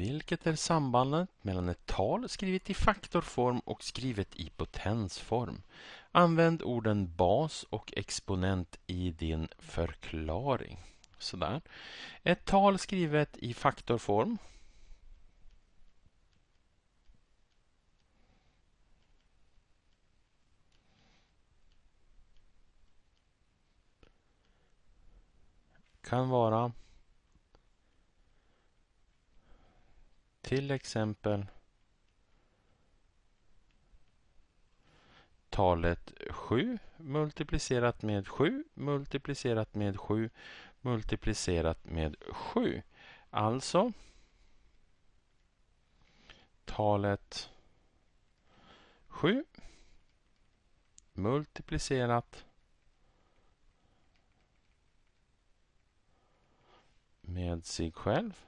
Vilket är sambandet mellan ett tal skrivet i faktorform och skrivet i potensform? Använd orden bas och exponent i din förklaring. Sådär. Ett tal skrivet i faktorform kan vara till exempel talet 7 multiplicerat med 7 multiplicerat med 7 multiplicerat med 7. Alltså talet 7 multiplicerat med sig själv.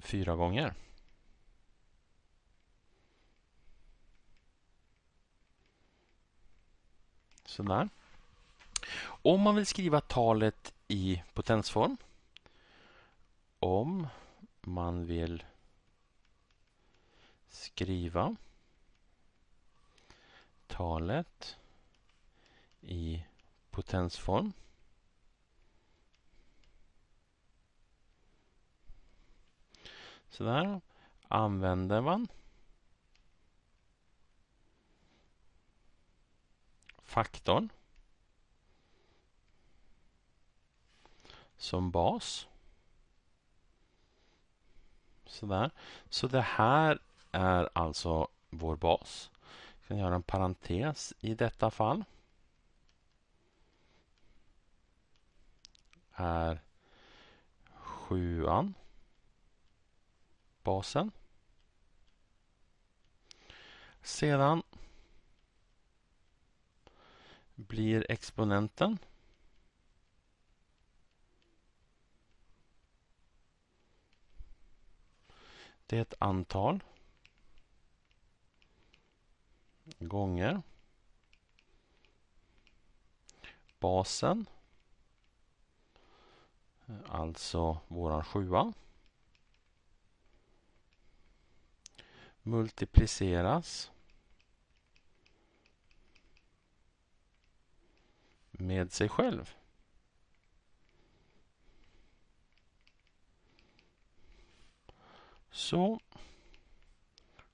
Fyra gånger. Sådär. Om man vill skriva talet i potensform. Om man vill skriva talet i potensform. Så där använder man faktorn som bas. Sådär. Så det här är alltså vår bas. Vi kan göra en parentes i detta fall. är sjuan. Basen. Sedan blir exponenten Det är ett antal gånger basen Alltså våran sjua. Multipliceras med sig själv. Så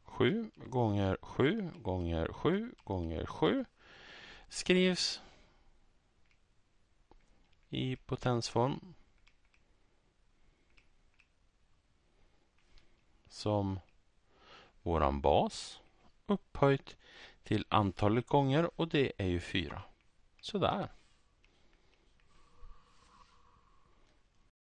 7 gånger 7 gånger 7 gånger 7 skrivs i potensform som våran bas upphöjt till antalet gånger och det är ju fyra. Sådär.